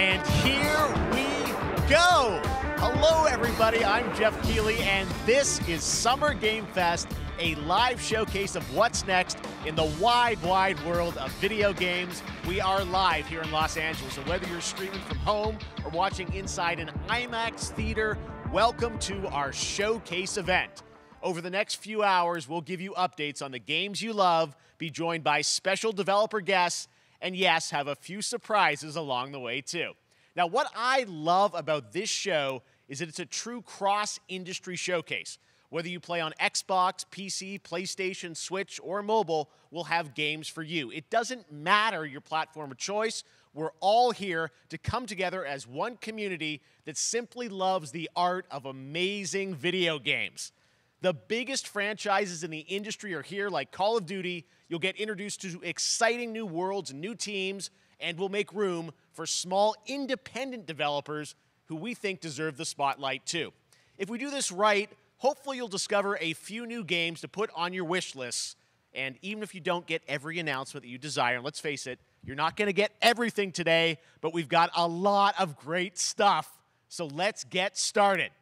And here we go. Hello, everybody. I'm Geoff Keighley, and this is Summer Game Fest, a live showcase of what's next in the wide, wide world of video games. We are live here in Los Angeles, so whether you're streaming from home or watching inside an IMAX theater, welcome to our showcase event. Over the next few hours, we'll give you updates on the games you love, be joined by special developer guests, and yes, have a few surprises along the way, too. Now, what I love about this show is that it's a true cross industry showcase. Whether you play on Xbox, PC, PlayStation, Switch, or mobile, we'll have games for you. It doesn't matter your platform of choice. We're all here to come together as one community that simply loves the art of amazing video games. The biggest franchises in the industry are here, like Call of Duty. You'll get introduced to exciting new worlds and new teams, and we'll make room for small independent developers who we think deserve the spotlight too. If we do this right, hopefully you'll discover a few new games to put on your wish lists. And even if you don't get every announcement that you desire, and let's face it, you're not going to get everything today, but we've got a lot of great stuff. So let's get started.